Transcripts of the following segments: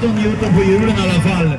416 Newton på hjulen.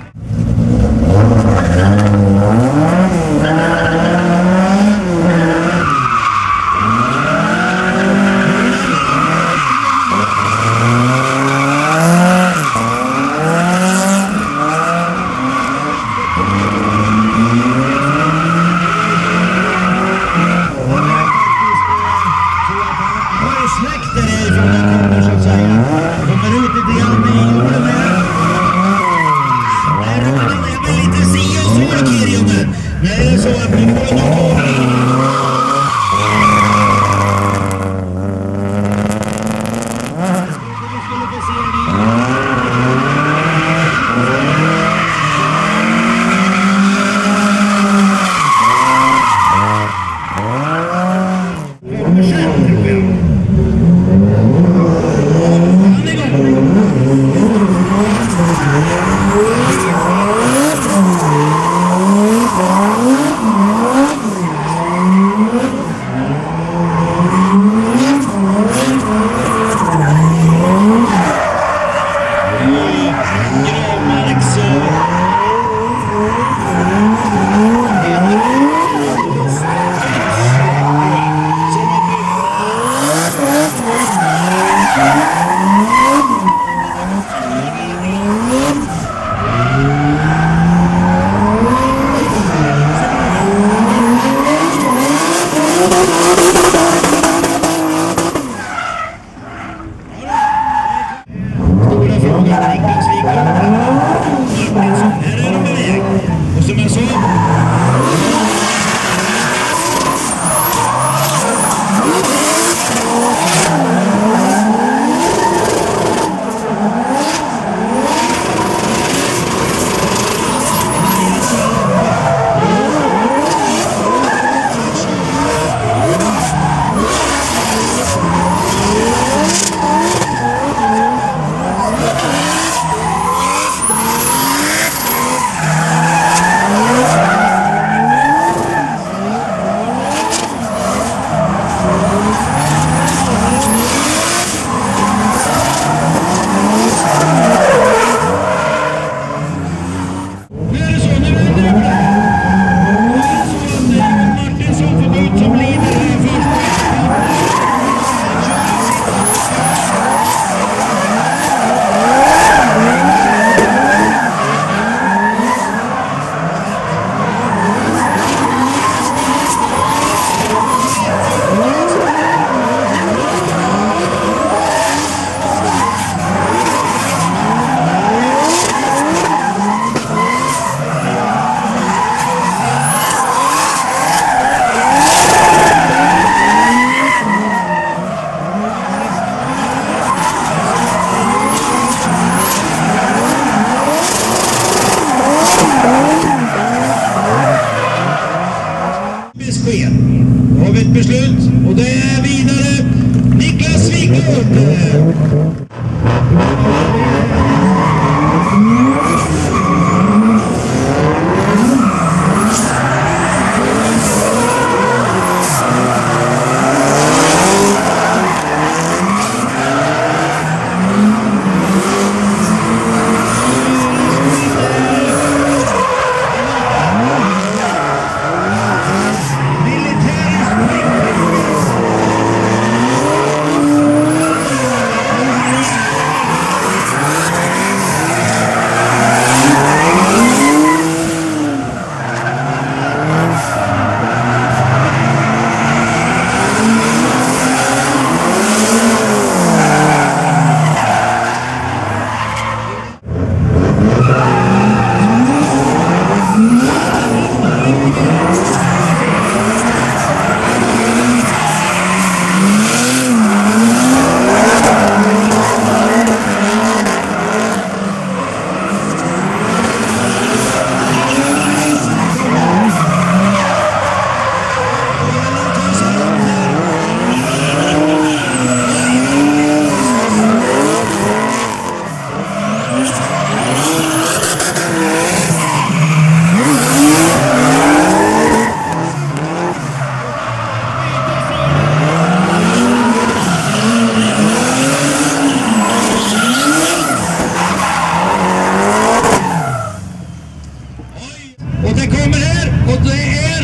Och den kommer här och det är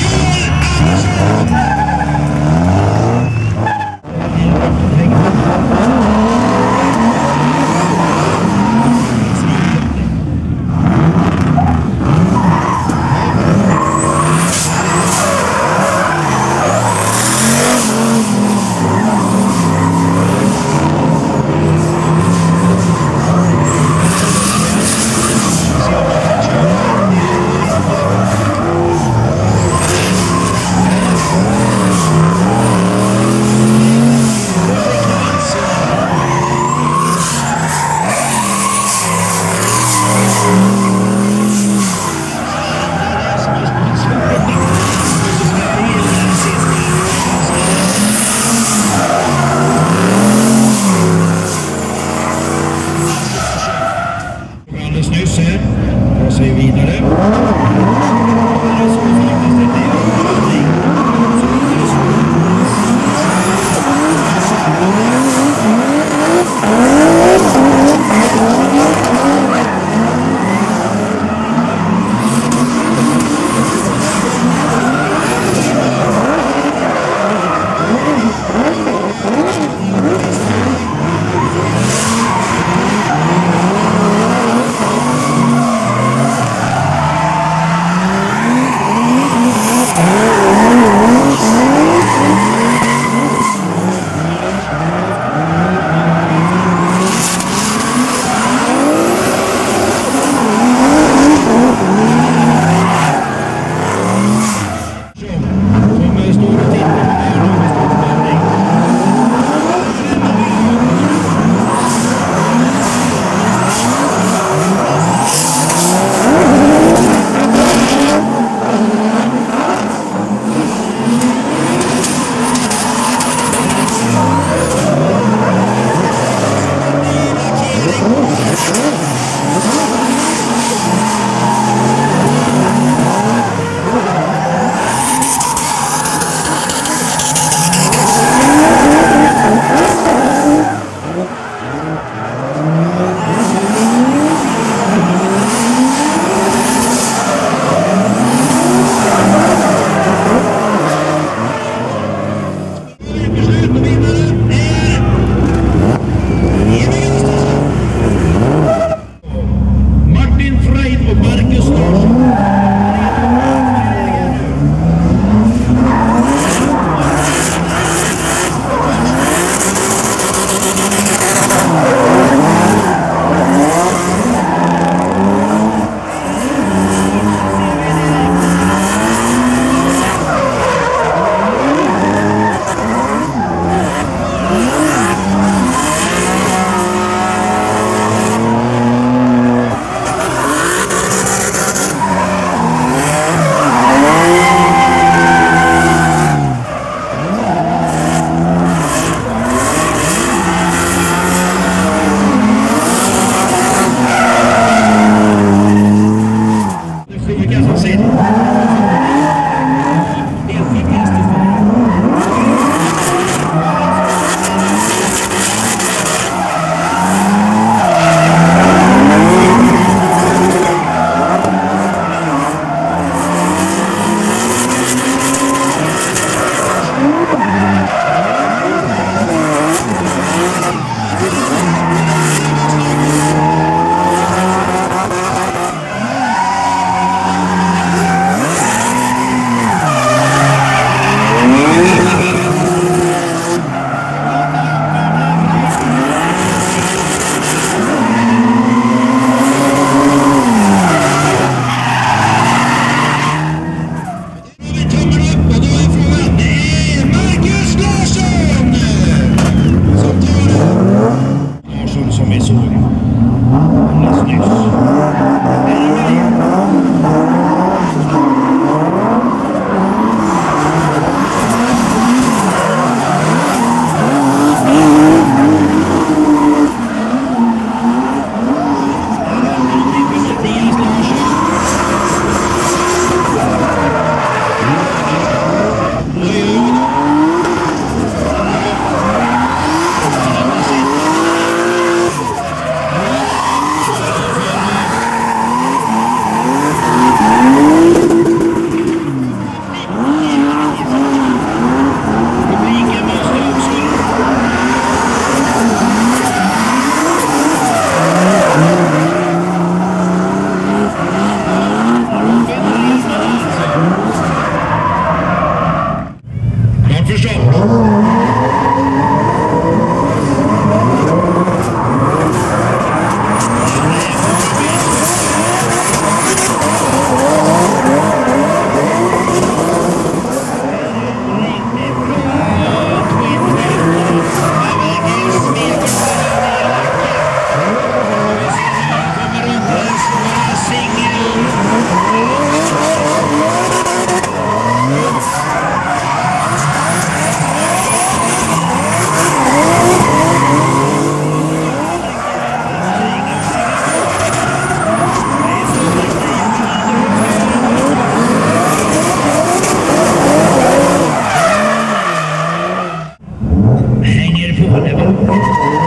Joel Andersson! Hänger på det va? Ska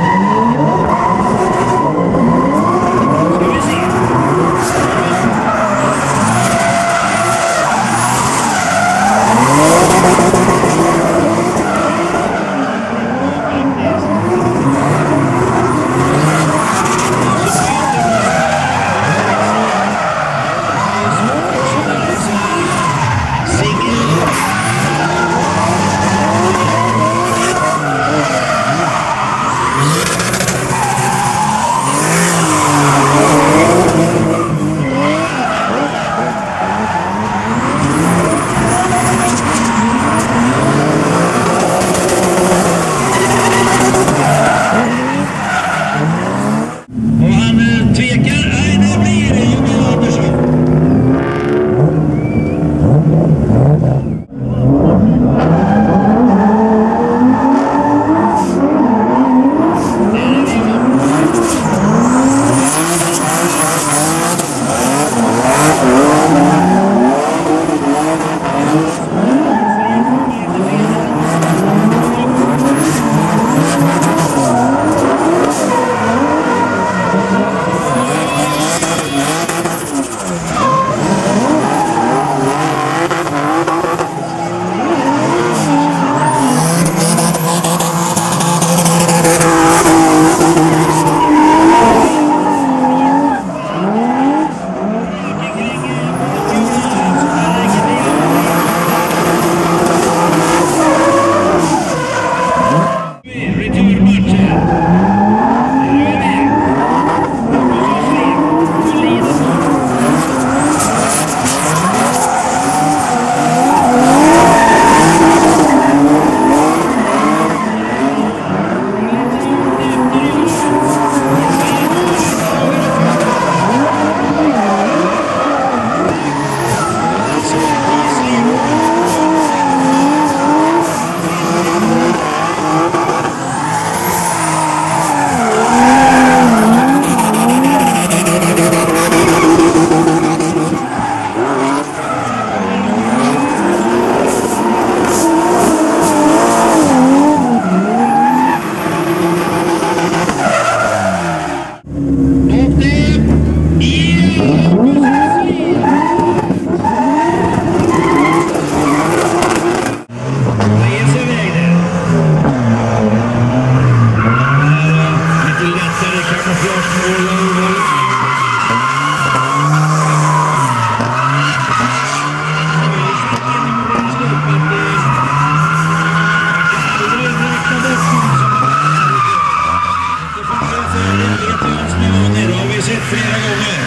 San Diego win.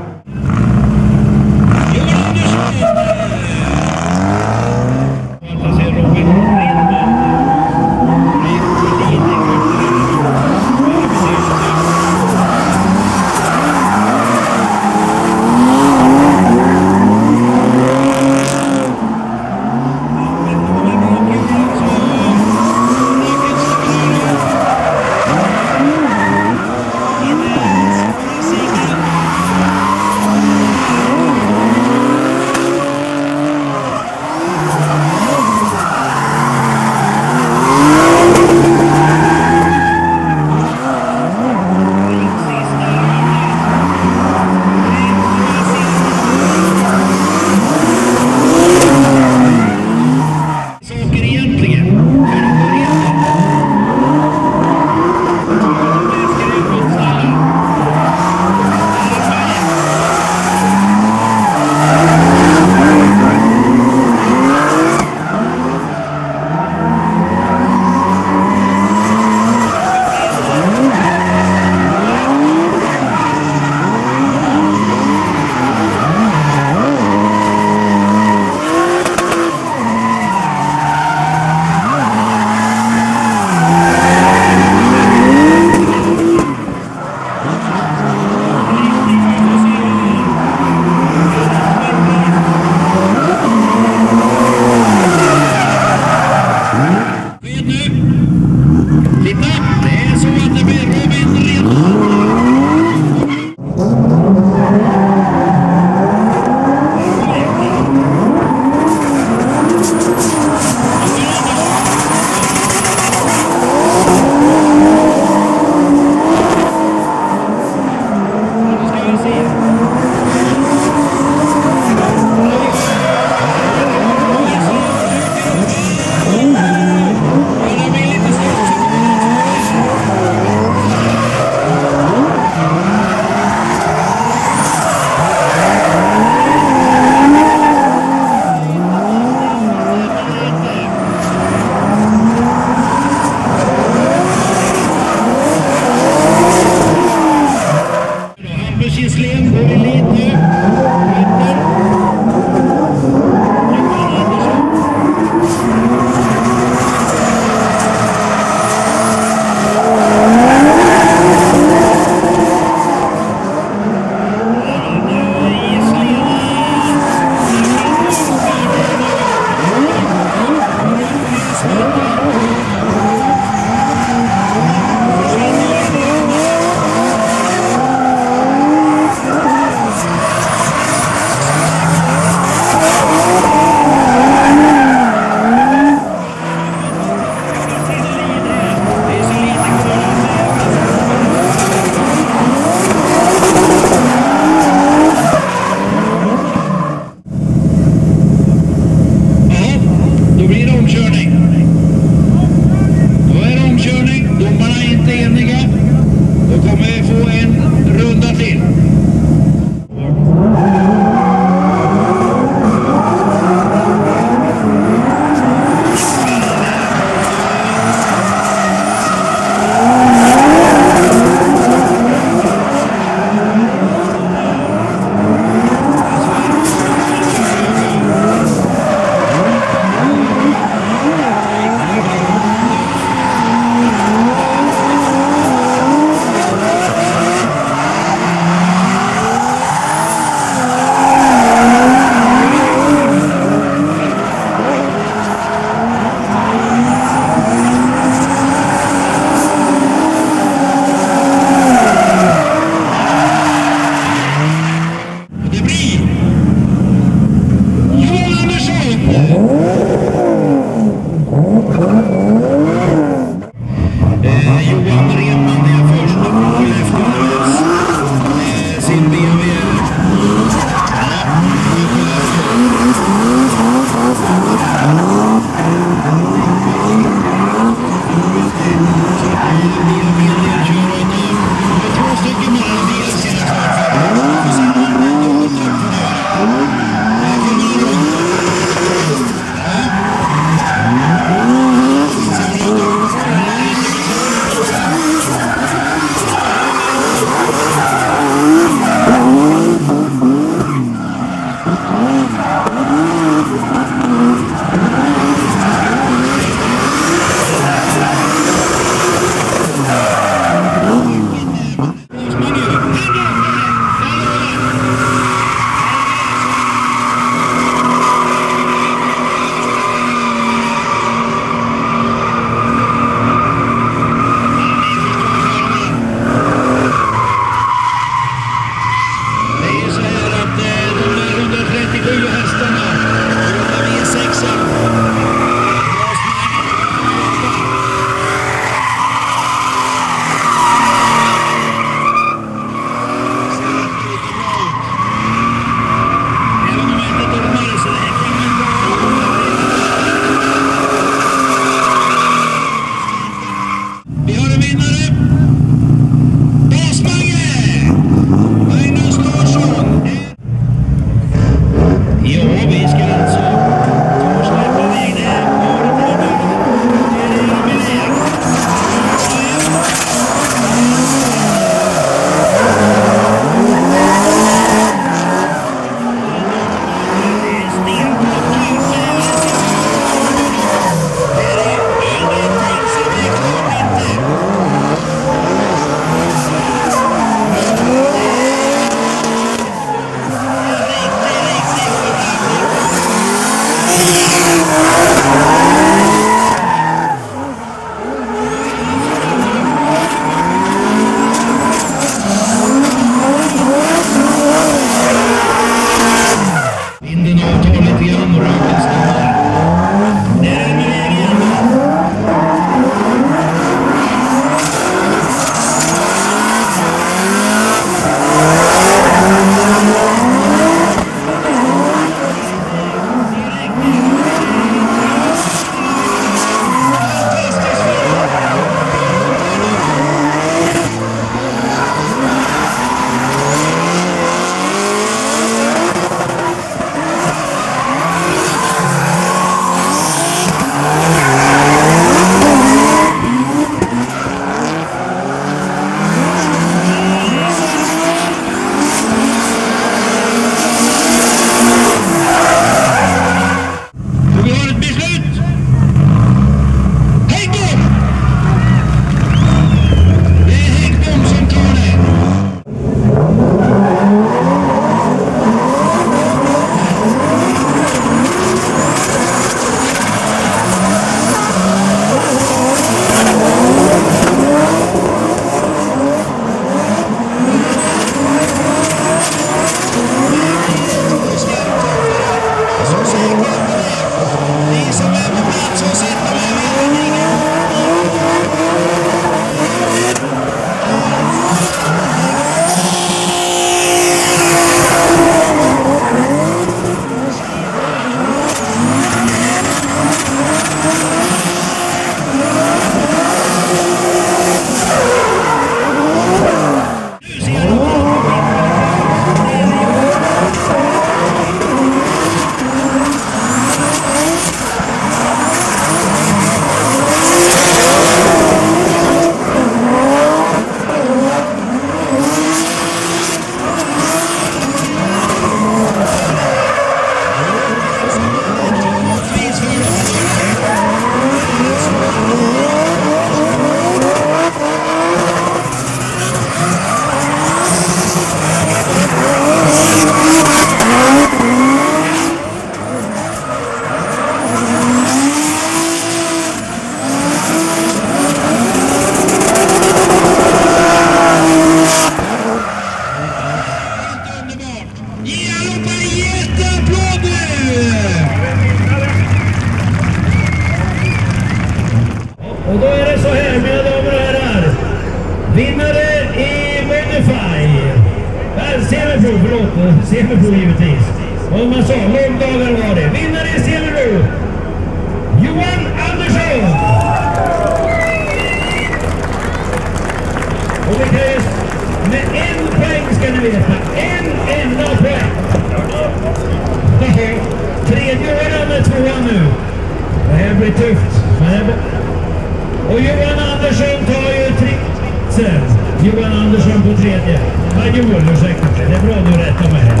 Och Johan Andersson tar ju trixen. Johan Andersson på tredje. Major, ursäkta mig. Det är bra du rättar mig här.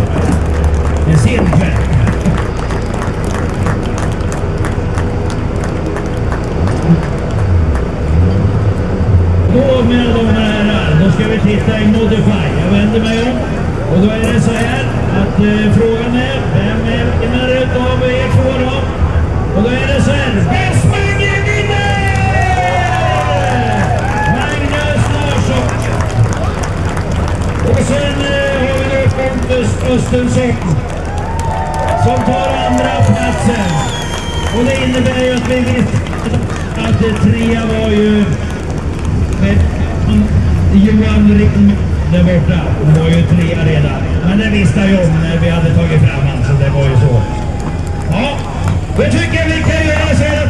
Det är sen kväll. Då, mina damer och herrar, då ska vi titta i Modify. Jag vänder mig om. Och då är det så här att eh, frågan är, vem är vinnare utav er två då? Och då är det så här, bäst Och sen eh, har vi då Pontus Östensson som tar andra platsen. Och det innebär ju att vi visste att det trea var ju Johan Ring där borta. Det var ju trea redan. Men det visste jag ju om när vi hade tagit fram han, så det var ju så. Ja, vi tycker vi kan göra så här